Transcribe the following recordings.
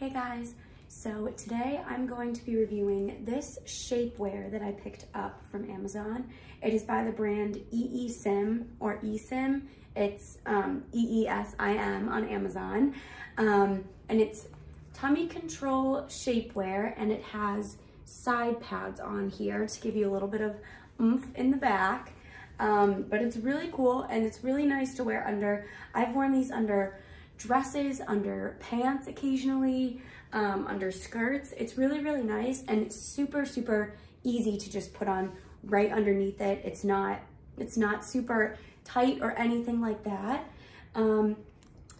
Hey guys, so today I'm going to be reviewing this shapewear that I picked up from Amazon. It is by the brand EESIM or eSim. It's um, E-E-S-I-M on Amazon. Um, and it's tummy control shapewear and it has side pads on here to give you a little bit of oomph in the back. Um, but it's really cool and it's really nice to wear under. I've worn these under dresses, under pants occasionally, um, under skirts. It's really, really nice and it's super, super easy to just put on right underneath it. It's not, it's not super tight or anything like that. Um,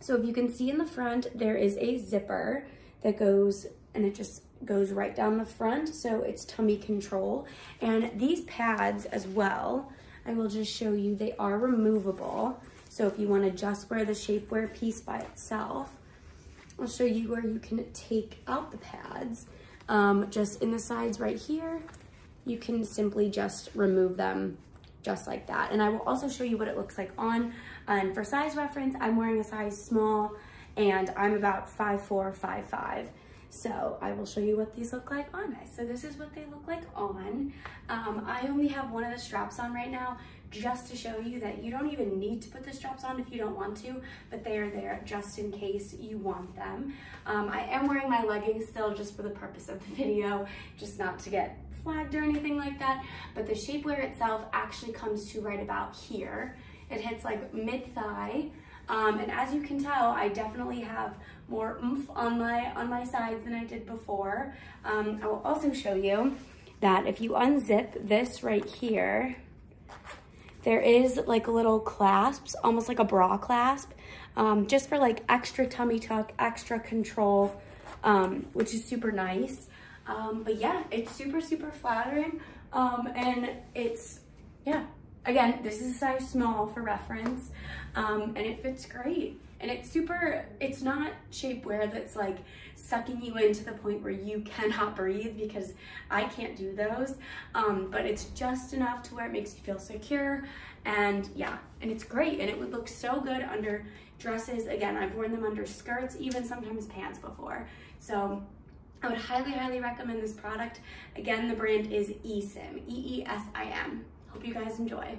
so if you can see in the front, there is a zipper that goes and it just goes right down the front. So it's tummy control. And these pads as well, I will just show you, they are removable. So if you want to just wear the shapewear piece by itself, I'll show you where you can take out the pads. Um, just in the sides right here, you can simply just remove them just like that. And I will also show you what it looks like on. And for size reference, I'm wearing a size small and I'm about 5'4", 5'5". So I will show you what these look like on. So this is what they look like on. Um, I only have one of the straps on right now just to show you that you don't even need to put the straps on if you don't want to, but they are there just in case you want them. Um, I am wearing my leggings still just for the purpose of the video, just not to get flagged or anything like that, but the shapewear itself actually comes to right about here. It hits like mid-thigh, um, and as you can tell, I definitely have more oomph on my, on my sides than I did before. Um, I will also show you that if you unzip this right here, there is like little clasps, almost like a bra clasp, um, just for like extra tummy tuck, extra control, um, which is super nice. Um, but yeah, it's super, super flattering. Um, and it's, yeah, Again, this is a size small for reference, um, and it fits great. And it's super, it's not shapewear that's like sucking you into the point where you cannot breathe because I can't do those. Um, but it's just enough to where it makes you feel secure. And yeah, and it's great. And it would look so good under dresses. Again, I've worn them under skirts, even sometimes pants before. So I would highly, highly recommend this product. Again, the brand is eSim, E-E-S-I-M. Hope you guys enjoy.